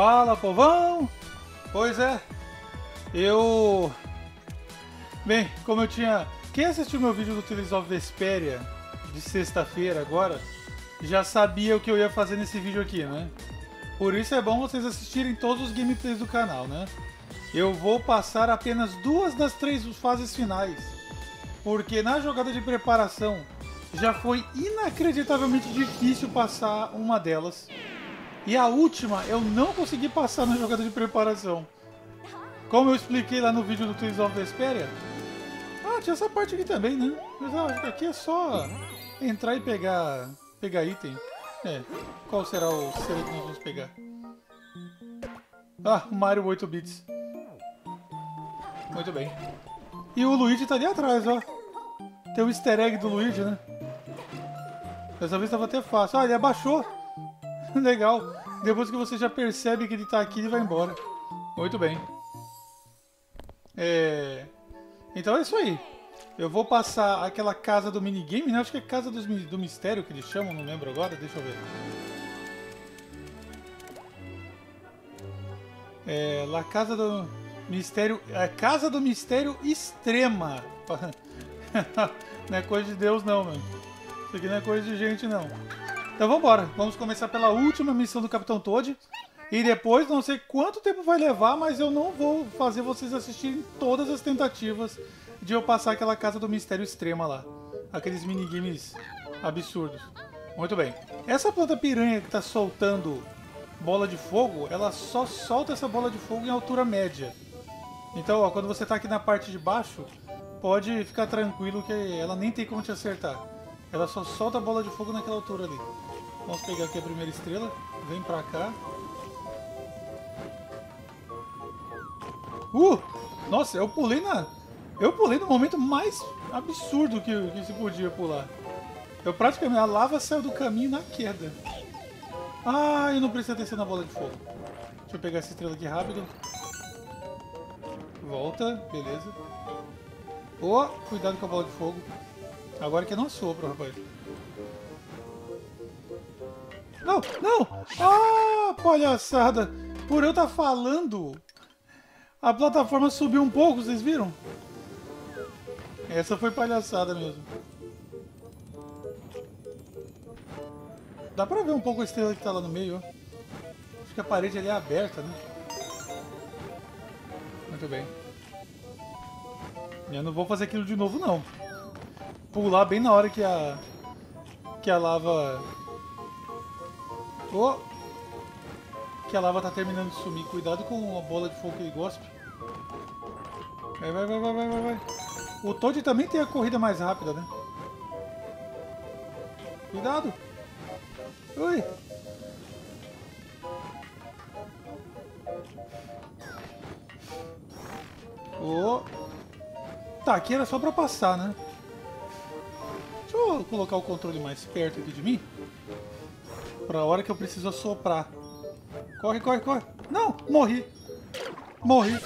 Fala, povão! Pois é, eu... Bem, como eu tinha... Quem assistiu meu vídeo do Tales Vesperia de sexta-feira agora, já sabia o que eu ia fazer nesse vídeo aqui, né? Por isso é bom vocês assistirem todos os gameplays do canal, né? Eu vou passar apenas duas das três fases finais, porque na jogada de preparação já foi inacreditavelmente difícil passar uma delas. E a última eu não consegui passar na jogada de preparação. Como eu expliquei lá no vídeo do Tales of Vesperia. Ah, tinha essa parte aqui também, né? Mas ah, aqui é só entrar e pegar, pegar item. É, qual será o selo que nós vamos pegar? Ah, Mario 8 bits. Muito bem. E o Luigi tá ali atrás, ó. Tem o easter egg do Luigi, né? Dessa vez tava até fácil. Ah, ele abaixou. Legal. Depois que você já percebe que ele tá aqui, ele vai embora. Muito bem. É... Então é isso aí. Eu vou passar aquela casa do minigame, né? Acho que é casa do mistério que eles chamam, não lembro agora. Deixa eu ver. É... La Casa do Mistério... É Casa do Mistério Extrema. não é coisa de Deus não, mano. Isso aqui não é coisa de gente, não. Então vamos embora. Vamos começar pela última missão do Capitão Toad. E depois, não sei quanto tempo vai levar, mas eu não vou fazer vocês assistirem todas as tentativas de eu passar aquela casa do mistério extrema lá. Aqueles minigames absurdos. Muito bem. Essa planta piranha que está soltando bola de fogo, ela só solta essa bola de fogo em altura média. Então, ó, quando você está aqui na parte de baixo, pode ficar tranquilo que ela nem tem como te acertar. Ela só solta a bola de fogo naquela altura ali. Vamos pegar aqui a primeira estrela. Vem pra cá. Uh! Nossa, eu pulei na... Eu pulei no momento mais absurdo que, que se podia pular. Eu praticamente... A lava saiu do caminho na queda. Ah, eu não prestei atenção na bola de fogo. Deixa eu pegar essa estrela aqui rápido. Volta, beleza. Oh, cuidado com a bola de fogo. Agora que não sopro, rapaz. Não, não! Ah, palhaçada! Por eu estar tá falando, a plataforma subiu um pouco, vocês viram? Essa foi palhaçada mesmo. Dá pra ver um pouco a estrela que tá lá no meio, ó. Acho que a parede ali é aberta, né? Muito bem. Eu não vou fazer aquilo de novo, não. Pular bem na hora que a... Que a lava Oh! Que a lava tá terminando de sumir. Cuidado com a bola de fogo que ele gospe. Vai, vai, vai, vai, vai, vai. O Toad também tem a corrida mais rápida, né? Cuidado! Ui! Oh. Tá, aqui era só pra passar, né? Deixa eu colocar o controle mais perto aqui de mim pra hora que eu preciso assoprar. Corre, corre, corre. Não, morri. Morri.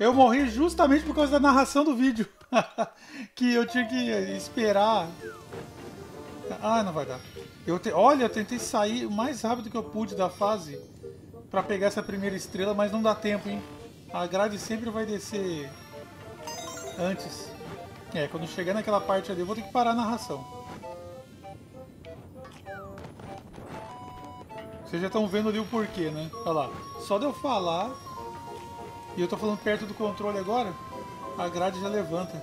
Eu morri justamente por causa da narração do vídeo. que eu tinha que esperar. Ah, não vai dar. Eu te... Olha, eu tentei sair o mais rápido que eu pude da fase para pegar essa primeira estrela, mas não dá tempo, hein? A grade sempre vai descer antes. É, quando chegar naquela parte ali eu vou ter que parar a narração. Vocês já estão vendo ali o porquê, né? Olha lá. Só de eu falar, e eu tô falando perto do controle agora, a grade já levanta.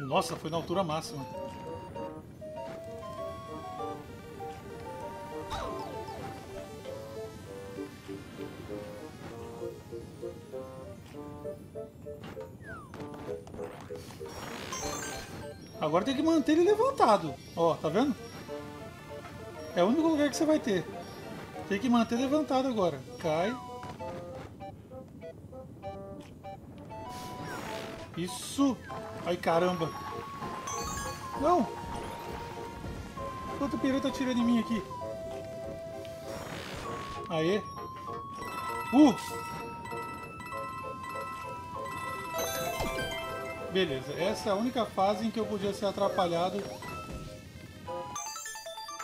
Nossa, foi na altura máxima. Agora tem que manter ele levantado. Ó, tá vendo? É o único lugar que você vai ter. Tem que manter levantado agora. Cai. Isso. Ai, caramba. Não. Quanto piranha tá tirando em mim aqui? Aê. Uh! Beleza, essa é a única fase em que eu podia ser atrapalhado.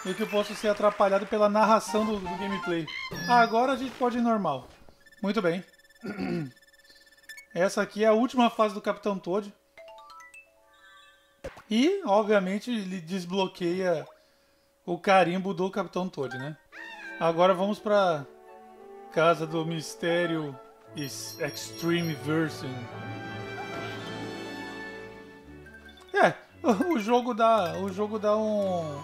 E que eu posso ser atrapalhado pela narração do, do gameplay. Ah, agora a gente pode ir normal. Muito bem. Essa aqui é a última fase do Capitão Toad. E, obviamente, ele desbloqueia o carimbo do Capitão Toad, né? Agora vamos pra Casa do Mistério Extreme Version. o jogo dá, o jogo dá um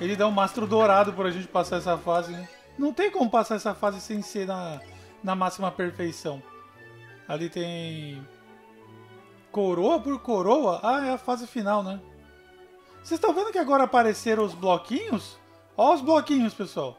ele dá um mastro dourado pra gente passar essa fase, né? Não tem como passar essa fase sem ser na, na máxima perfeição. Ali tem coroa por coroa? Ah, é a fase final, né? Vocês estão vendo que agora apareceram os bloquinhos? Olha os bloquinhos, pessoal.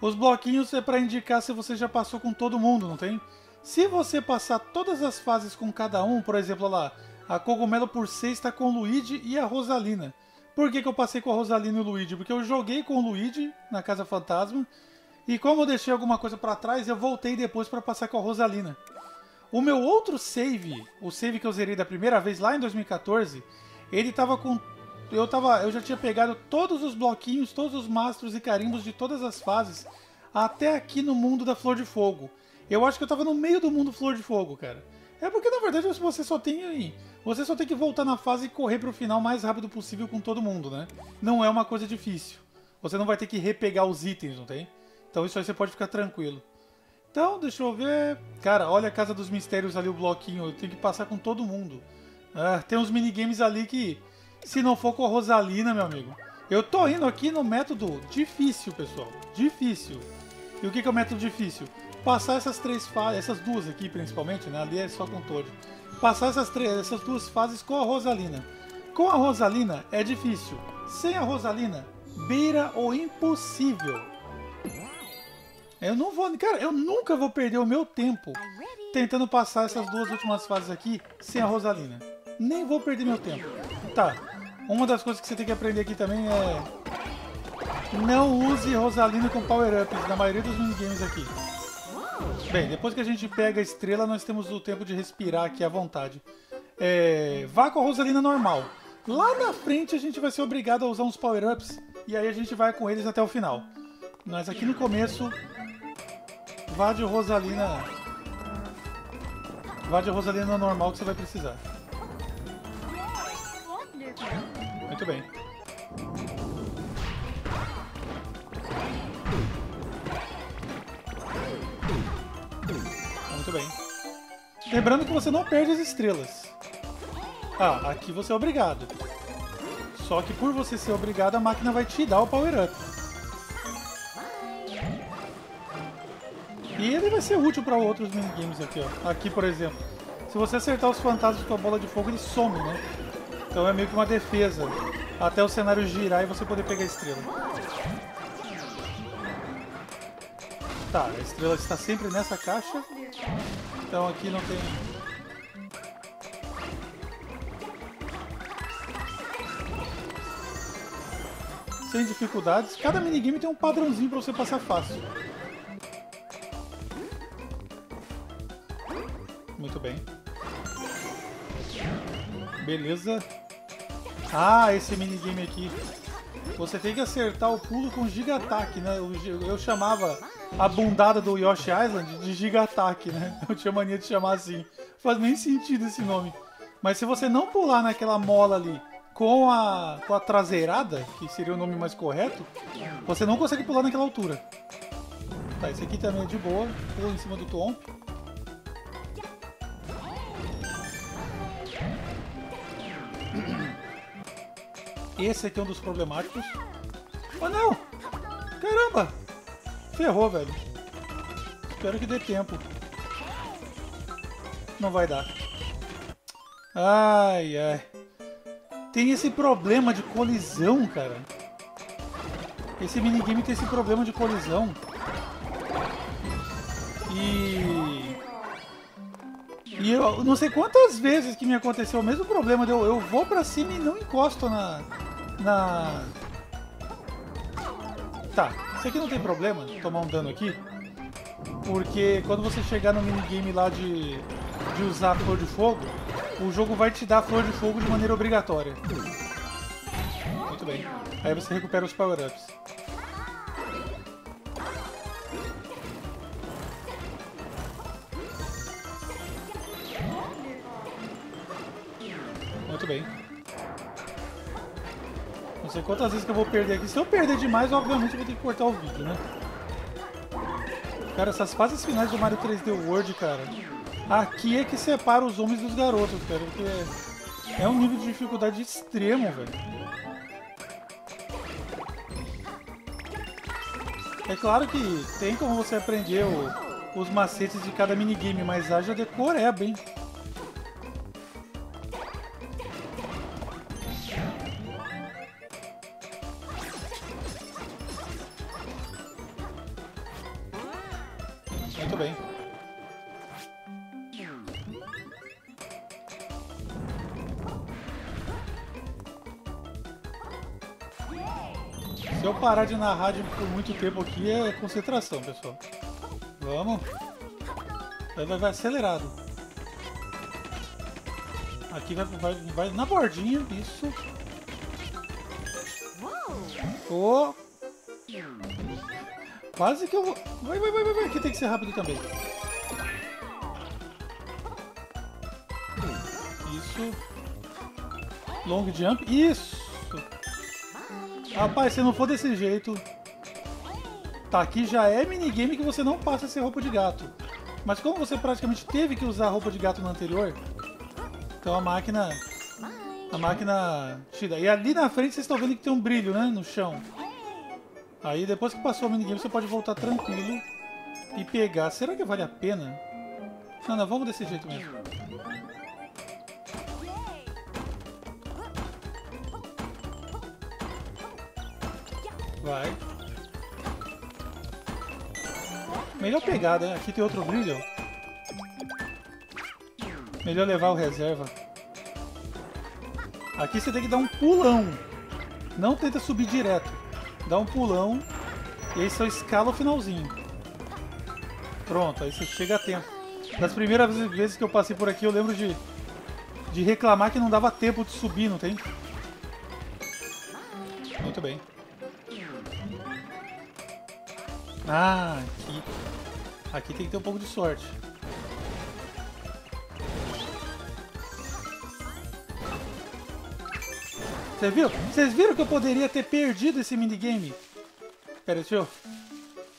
Os bloquinhos é para indicar se você já passou com todo mundo, não tem? Se você passar todas as fases com cada um, por exemplo, lá, a Cogumelo por 6 está com o Luigi e a Rosalina. Por que, que eu passei com a Rosalina e o Luigi? Porque eu joguei com o Luigi na Casa Fantasma e como eu deixei alguma coisa para trás, eu voltei depois para passar com a Rosalina. O meu outro save, o save que eu zerei da primeira vez lá em 2014, ele tava com eu tava, eu já tinha pegado todos os bloquinhos, todos os mastros e carimbos de todas as fases até aqui no mundo da Flor de Fogo. Eu acho que eu tava no meio do mundo Flor de Fogo, cara. É porque na verdade você só tem você só tem que voltar na fase e correr pro final o mais rápido possível com todo mundo, né? Não é uma coisa difícil. Você não vai ter que repegar os itens, não tem? Então isso aí você pode ficar tranquilo. Então, deixa eu ver. Cara, olha a Casa dos Mistérios ali, o bloquinho. Eu tenho que passar com todo mundo. Ah, tem uns minigames ali que, se não for com a Rosalina, meu amigo. Eu tô indo aqui no método difícil, pessoal. Difícil. E o que, que é o método difícil? Passar essas três fases, essas duas aqui principalmente, né? Ali é só com todo. Passar essas, três, essas duas fases com a Rosalina. Com a Rosalina é difícil. Sem a Rosalina, beira o impossível. Eu não vou, cara, eu nunca vou perder o meu tempo tentando passar essas duas últimas fases aqui sem a Rosalina. Nem vou perder meu tempo. Tá, uma das coisas que você tem que aprender aqui também é... Não use Rosalina com power-ups na maioria dos minigames aqui. Bem, depois que a gente pega a estrela, nós temos o tempo de respirar aqui à vontade. É... Vá com a Rosalina normal. Lá na frente a gente vai ser obrigado a usar uns power-ups e aí a gente vai com eles até o final. Mas aqui no começo Vá de Rosalina. Vá de Rosalina normal que você vai precisar. Muito bem. Muito bem. Lembrando que você não perde as estrelas. Ah, aqui você é obrigado. Só que por você ser obrigado, a máquina vai te dar o power-up. E ele vai ser útil para outros minigames aqui, ó. Aqui, por exemplo. Se você acertar os fantasmas com a bola de fogo, ele some, né? Então é meio que uma defesa. Até o cenário girar e você poder pegar a estrela. Tá, a estrela está sempre nessa caixa. Então aqui não tem... Sem dificuldades. Cada minigame tem um padrãozinho para você passar fácil. Muito bem. Beleza. Ah, esse minigame aqui. Você tem que acertar o pulo com Giga Attack, né? Eu chamava a bundada do Yoshi Island de Giga Attack, né? Eu tinha mania de chamar assim. Faz nem sentido esse nome. Mas se você não pular naquela mola ali com a, com a traseirada, que seria o nome mais correto, você não consegue pular naquela altura. Tá, esse aqui também é de boa. Pula em cima do Tomp. Esse aqui é um dos problemáticos. Oh não! Caramba! Ferrou, velho. Espero que dê tempo. Não vai dar. Ai, ai. Tem esse problema de colisão, cara. Esse minigame tem esse problema de colisão. E... E eu não sei quantas vezes que me aconteceu o mesmo problema. Eu, eu vou pra cima e não encosto na, na... Tá, isso aqui não tem problema, tomar um dano aqui. Porque quando você chegar no minigame lá de, de usar a flor de fogo, o jogo vai te dar a flor de fogo de maneira obrigatória. Muito bem. Aí você recupera os power-ups. Muito bem. Sei quantas vezes que eu vou perder aqui. Se eu perder demais, obviamente eu vou ter que cortar o vídeo, né? Cara, essas fases finais do Mario 3D World, cara. Aqui é que separa os homens dos garotos, cara. Porque é um nível de dificuldade extremo, velho. É claro que tem como você aprender o, os macetes de cada minigame, mas haja decoreba, hein? Parar de narrar de- por muito tempo aqui, é concentração, pessoal. Vamos. Vai, vai, acelerado. Aqui vai, vai, vai na bordinha, isso. Oh. Quase que eu vou... Vai, vai, vai, vai, vai. Aqui tem que ser rápido também. Isso. Long jump. Isso. Rapaz, se não for desse jeito... Tá, aqui já é minigame que você não passa a ser roupa de gato. Mas como você praticamente teve que usar roupa de gato no anterior, então a máquina... A máquina tira. E ali na frente vocês estão vendo que tem um brilho, né? No chão. Aí depois que passou o minigame você pode voltar tranquilo e pegar. Será que vale a pena? Não, não, vamos desse jeito mesmo. Vai. Melhor pegada, né? Aqui tem outro brilho. Melhor levar o reserva. Aqui você tem que dar um pulão. Não tenta subir direto. Dá um pulão. E aí só escala o finalzinho. Pronto, aí você chega a tempo. Das primeiras vezes que eu passei por aqui, eu lembro de, de reclamar que não dava tempo de subir, não tem? Muito bem. Ah, aqui. Aqui tem que ter um pouco de sorte. Você viu? Vocês viram que eu poderia ter perdido esse minigame? Pera, deixa eu...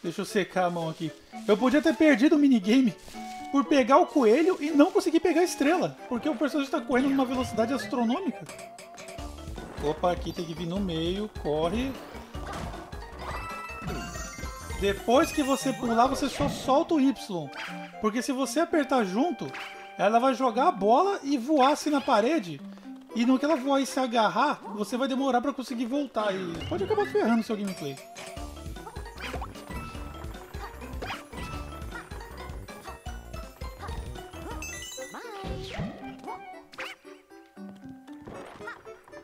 Deixa eu secar a mão aqui. Eu podia ter perdido o minigame por pegar o coelho e não conseguir pegar a estrela. Porque o personagem está correndo numa velocidade astronômica. Opa, aqui tem que vir no meio. Corre. Depois que você pular, você só solta o Y. Porque se você apertar junto, ela vai jogar a bola e voar assim na parede. E no que ela voar e se agarrar, você vai demorar pra conseguir voltar. E pode acabar ferrando seu gameplay.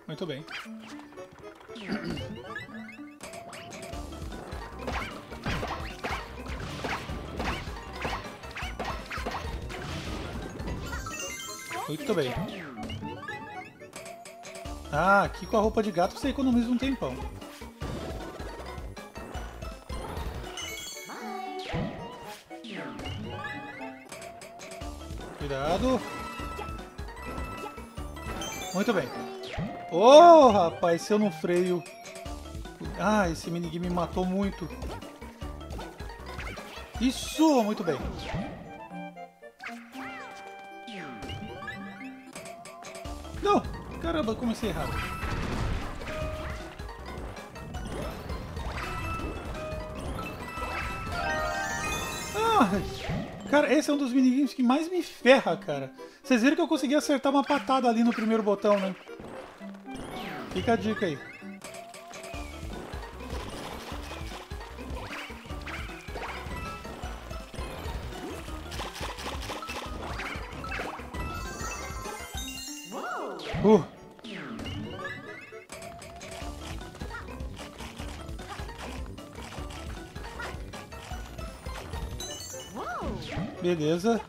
Muito bem. Muito bem. Ah, aqui com a roupa de gato você economiza um tempão. Cuidado. Muito bem. Oh, rapaz, se eu não freio... Ah, esse minigame me matou muito. Isso, muito bem. Caramba, comecei errado. Ah, cara, esse é um dos minigames que mais me ferra, cara. Vocês viram que eu consegui acertar uma patada ali no primeiro botão, né? Fica a dica aí. Beleza.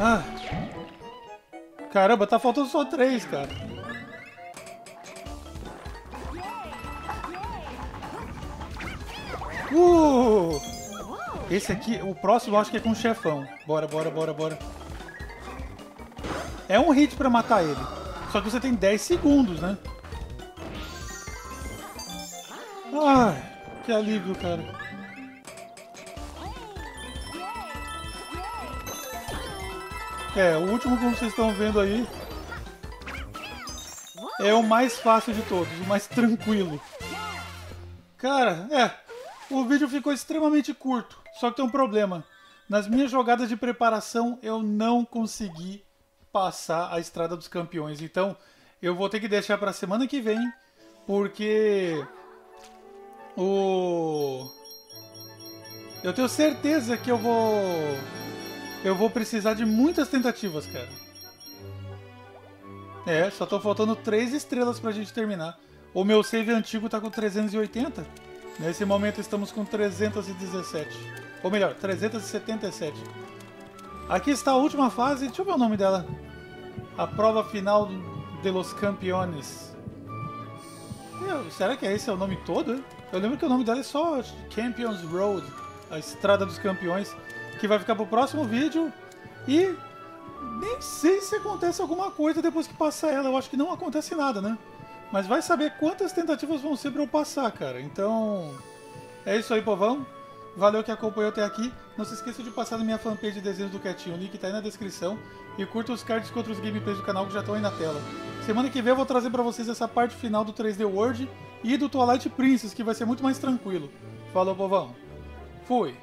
Ah. Caramba, tá faltando só três, cara. Uh! Esse aqui, o próximo acho que é com o chefão. Bora, bora, bora, bora. É um hit pra matar ele. Só que você tem 10 segundos, né? Ai, que alívio, cara. É, o último, como vocês estão vendo aí, é o mais fácil de todos, o mais tranquilo. Cara, é, o vídeo ficou extremamente curto, só que tem um problema. Nas minhas jogadas de preparação, eu não consegui passar a Estrada dos Campeões. Então, eu vou ter que deixar para semana que vem, porque o eu tenho certeza que eu vou eu vou precisar de muitas tentativas, cara. É, só tô faltando três estrelas pra gente terminar. O meu save antigo tá com 380. Nesse momento estamos com 317. Ou melhor, 377. Aqui está a última fase. Deixa eu ver o nome dela. A prova final de los campeones. será que esse é o nome todo? Eu lembro que o nome dela é só Champions Road. A Estrada dos Campeões. Que vai ficar pro próximo vídeo. E nem sei se acontece alguma coisa depois que passar ela. Eu acho que não acontece nada, né? Mas vai saber quantas tentativas vão ser pra eu passar, cara. Então, é isso aí, povão. Valeu que acompanhou até aqui. Não se esqueça de passar na minha fanpage de desenhos do Quietinho, o link tá aí na descrição. E curta os cards contra os gameplays do canal que já estão aí na tela. Semana que vem eu vou trazer pra vocês essa parte final do 3D World e do Twilight Princess, que vai ser muito mais tranquilo. Falou, povão. Fui.